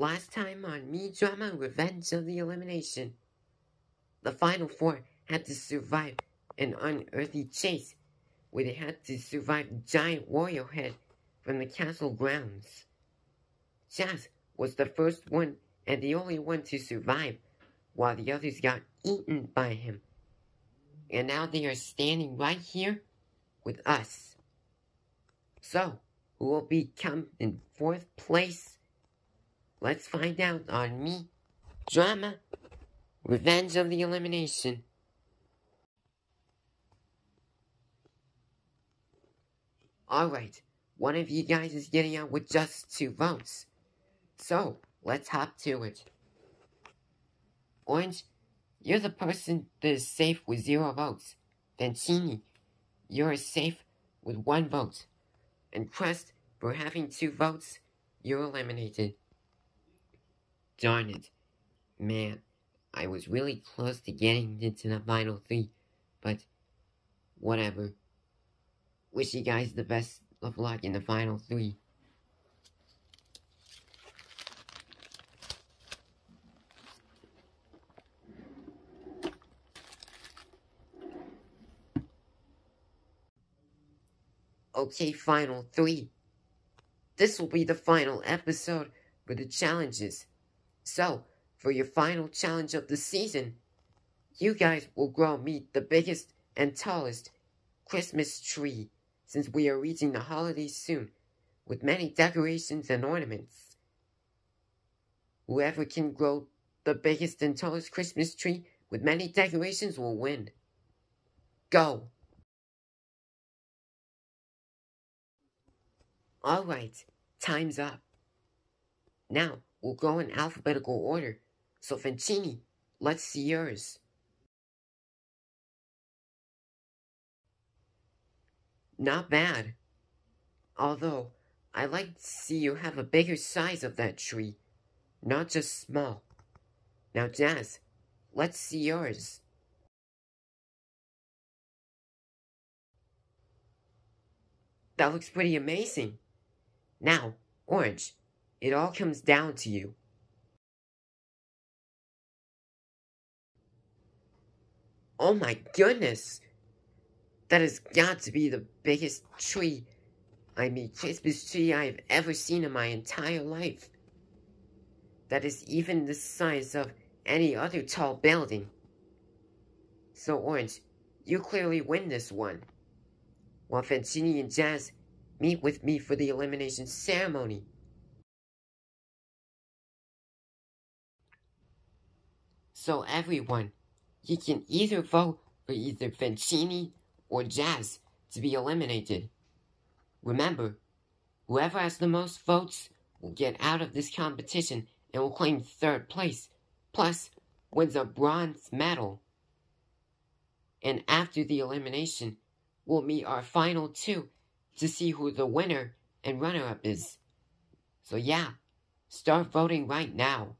Last time on Mii Drama Revenge of the Elimination, the final four had to survive an unearthly chase where they had to survive giant warrior head from the castle grounds. Jazz was the first one and the only one to survive, while the others got eaten by him. And now they are standing right here with us. So, who will become in fourth place? Let's find out on Mii Drama Revenge of the Elimination. Alright, one of you guys is getting out with just two votes. So, let's hop to it. Orange, you're the person that is safe with zero votes. Vancini, you're safe with one vote. And Crest, for having two votes, you're eliminated. Darn it. Man, I was really close to getting into the final three, but whatever. Wish you guys the best of luck in the final three. Okay, final three. This will be the final episode for the challenges. So, for your final challenge of the season, you guys will grow me the biggest and tallest Christmas tree since we are reaching the holidays soon with many decorations and ornaments. Whoever can grow the biggest and tallest Christmas tree with many decorations will win. Go! Alright, time's up. Now, we'll go in alphabetical order. So, Vancini, let's see yours. Not bad. Although, I'd like to see you have a bigger size of that tree, not just small. Now, Jazz, let's see yours. That looks pretty amazing. Now, Orange, it all comes down to you. Oh my goodness! That has got to be the biggest tree, I mean Christmas tree I've ever seen in my entire life. That is even the size of any other tall building. So Orange, you clearly win this one. While Vancini and Jazz meet with me for the elimination ceremony. So everyone, you can either vote for either Vancini or Jazz to be eliminated. Remember, whoever has the most votes will get out of this competition and will claim third place, plus wins a bronze medal. And after the elimination, we'll meet our final two to see who the winner and runner-up is. So yeah, start voting right now.